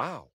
Wow.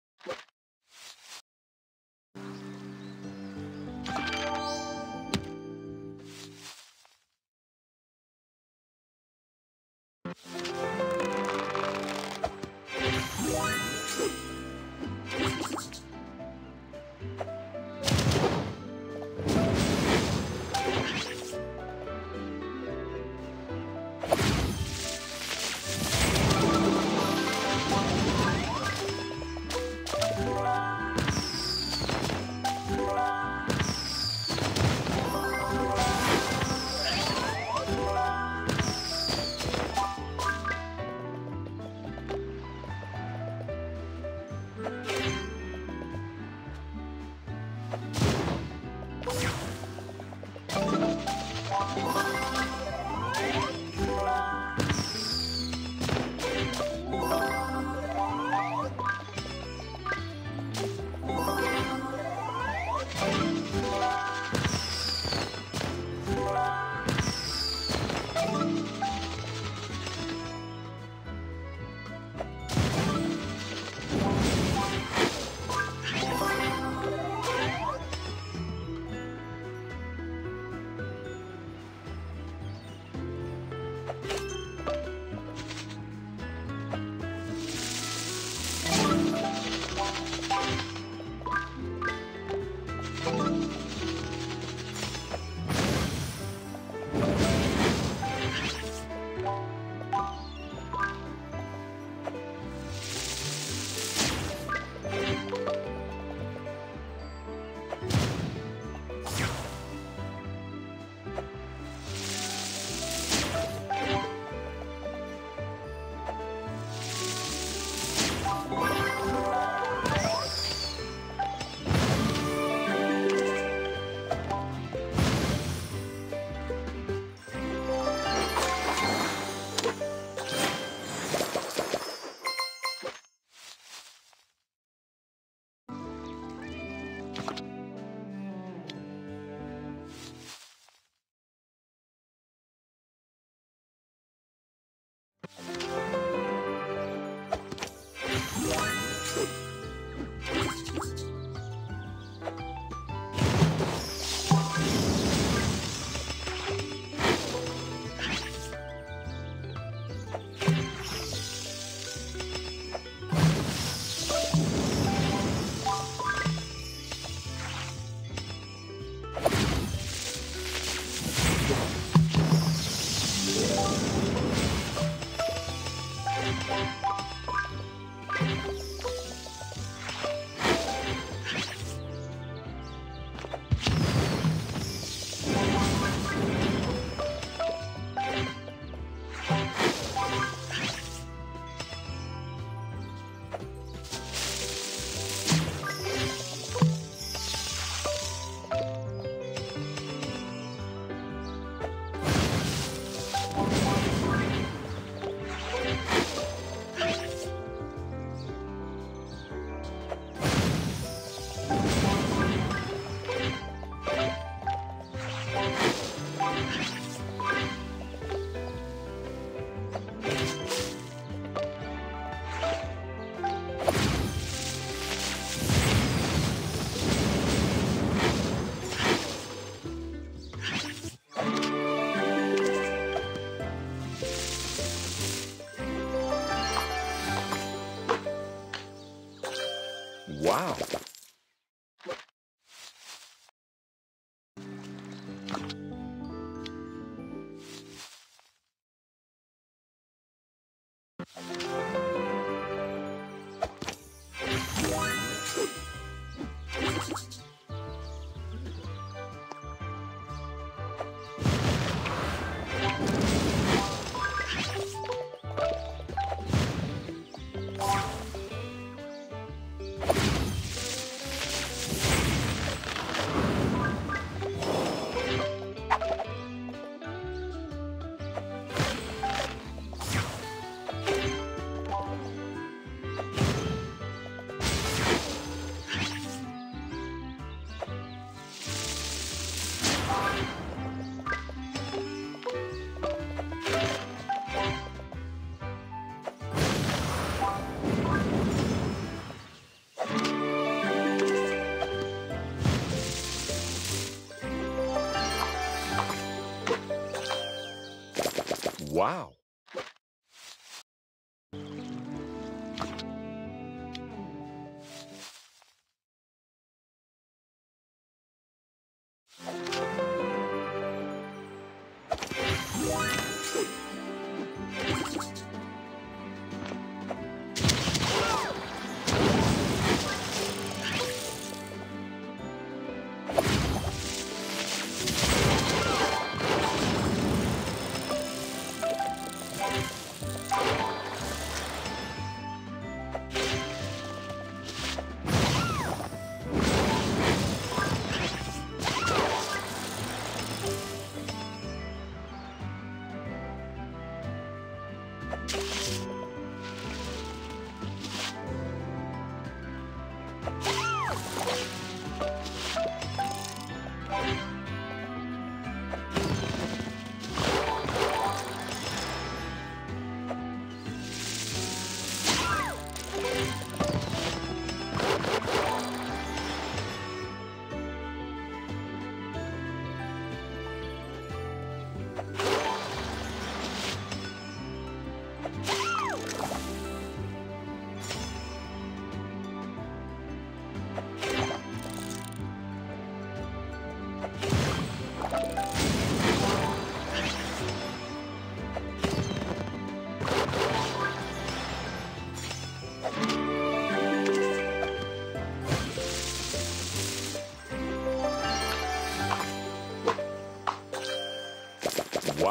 Wow.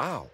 Wow.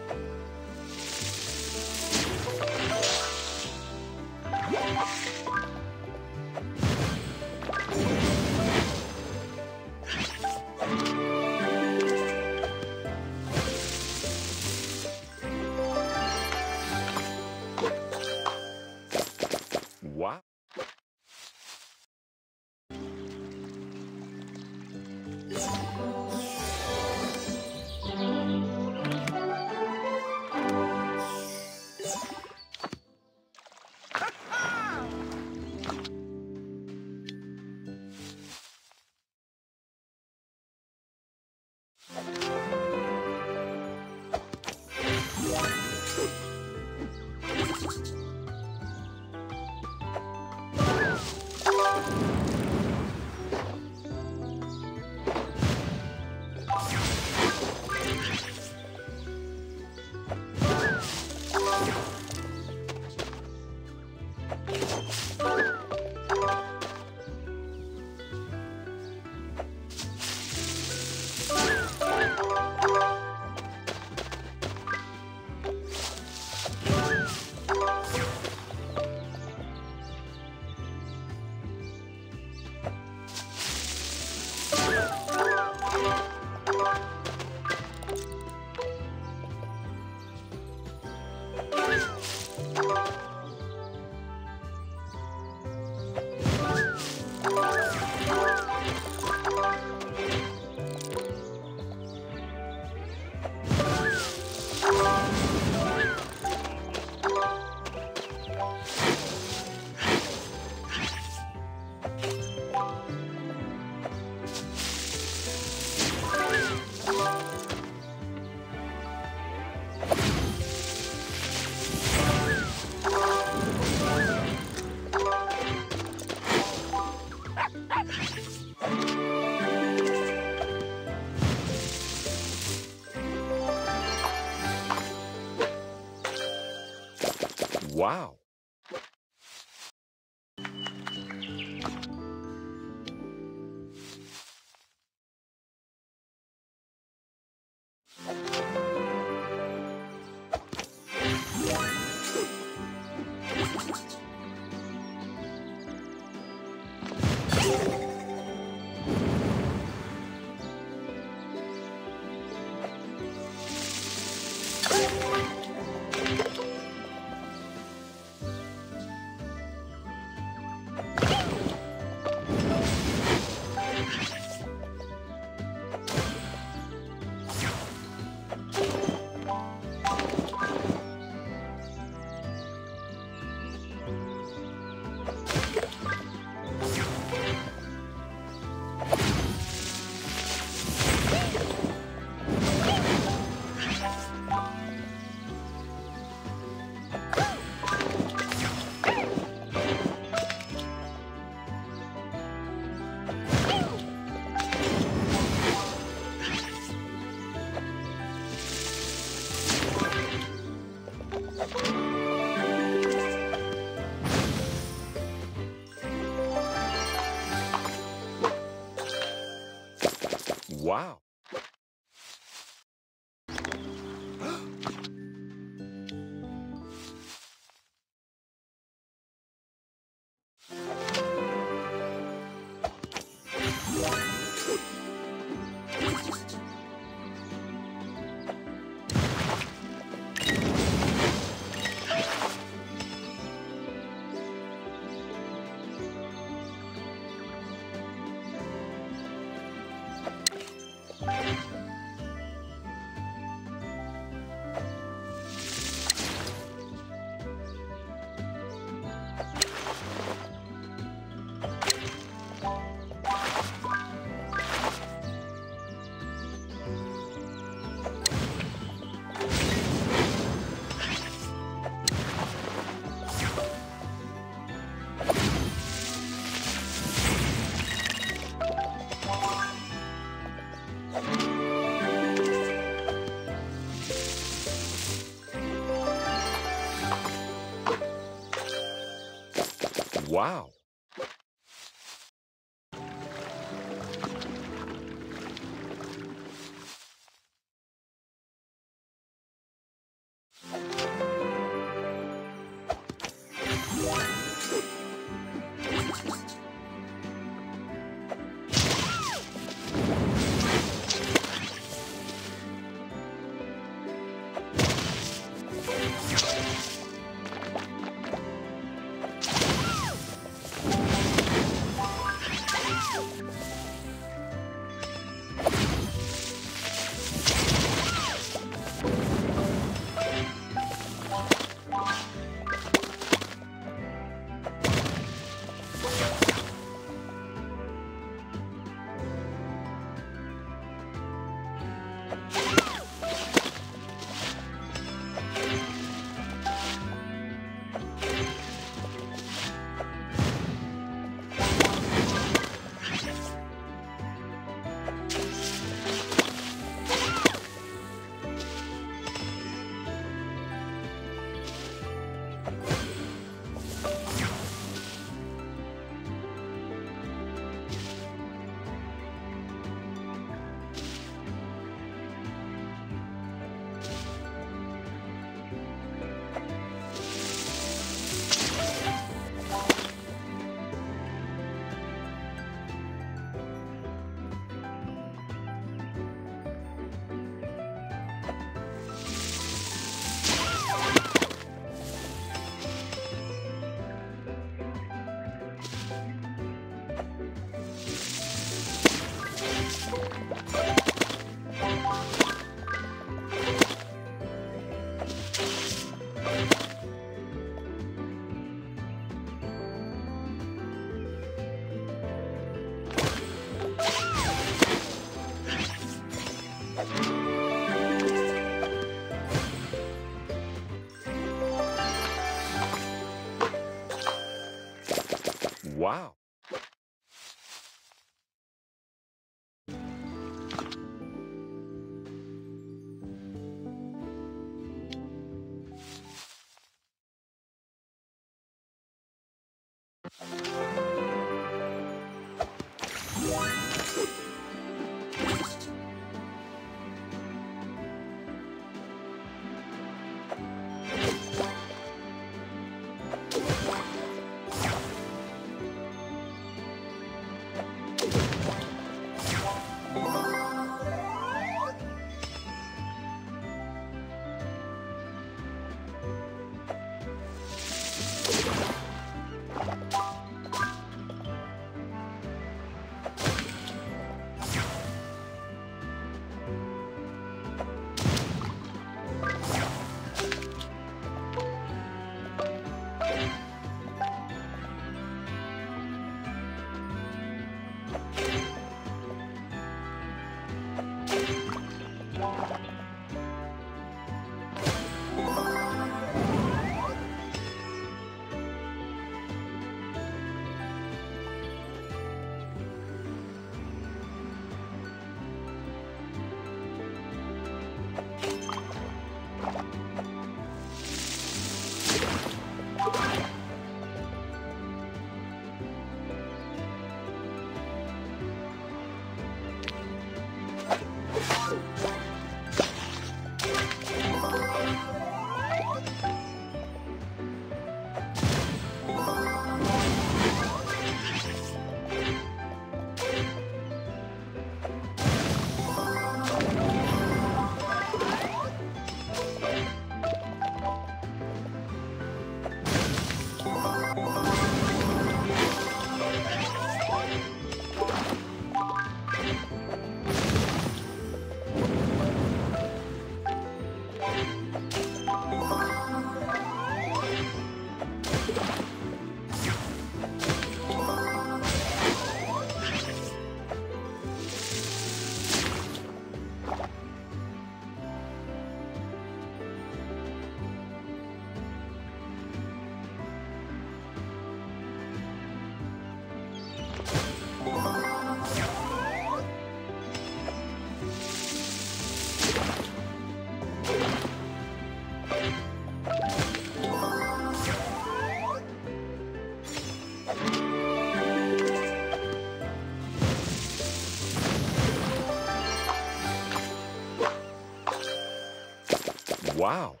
Wow.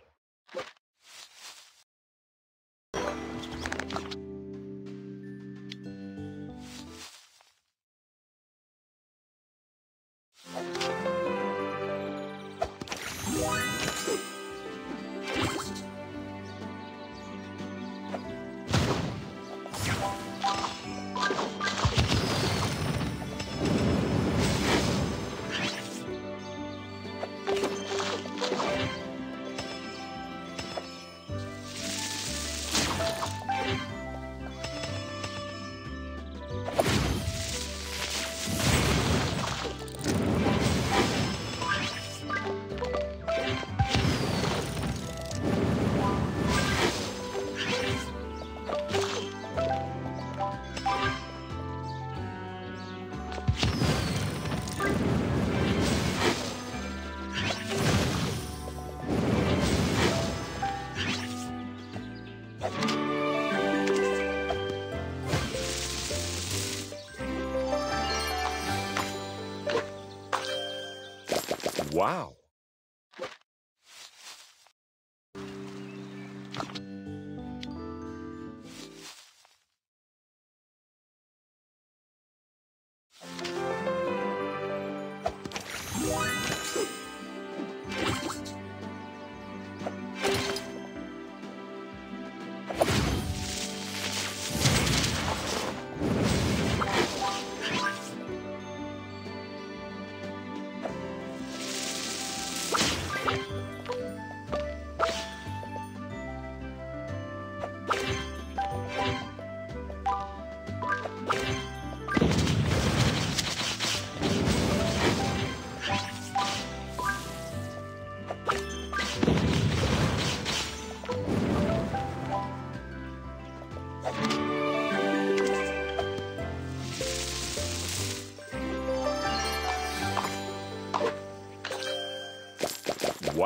Wow.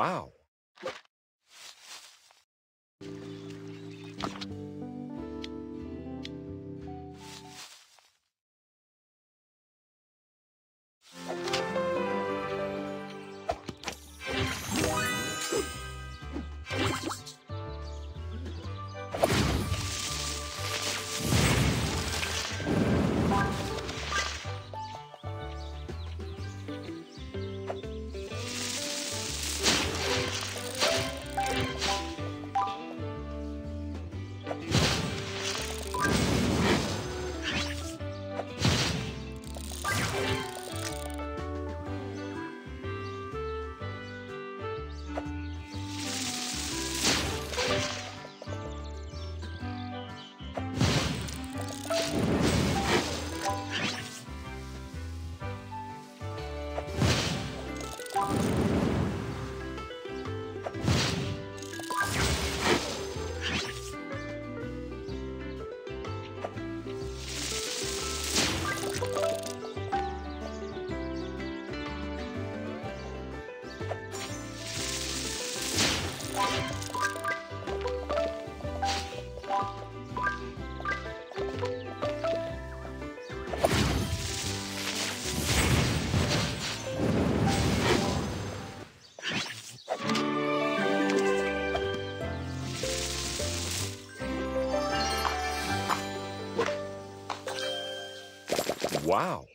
Wow. Wow.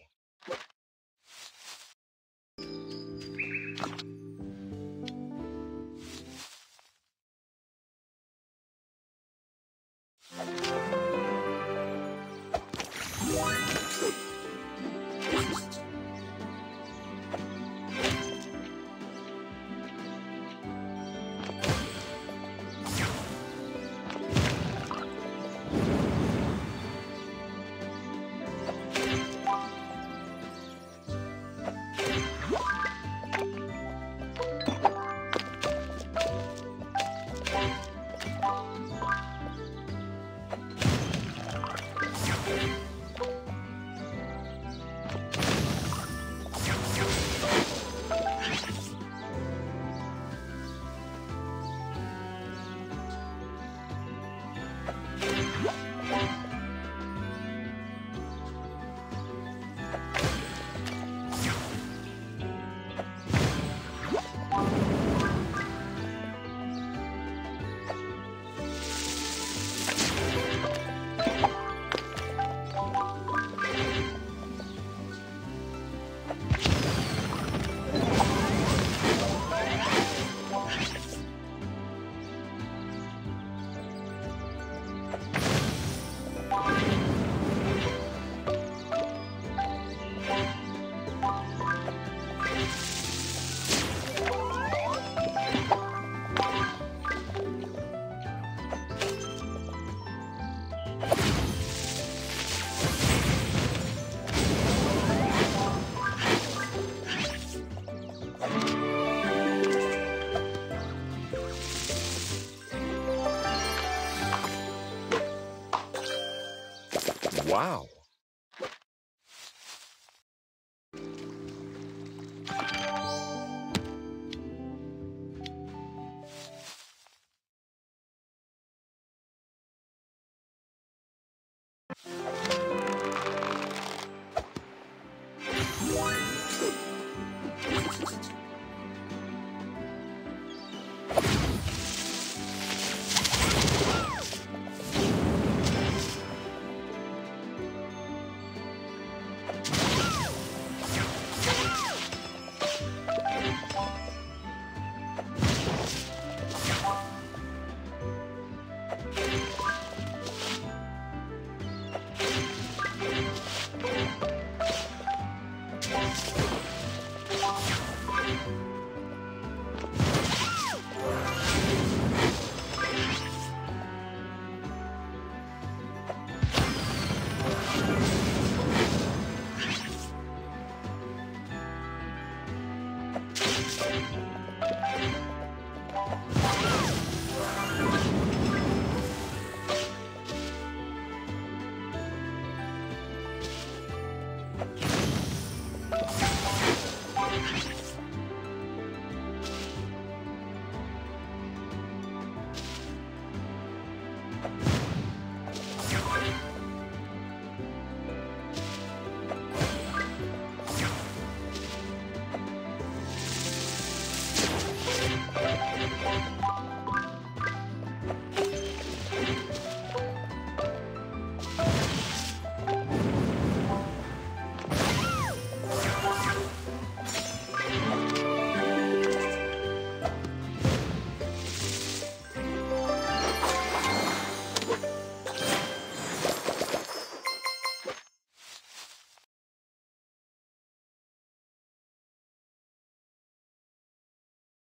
Wow.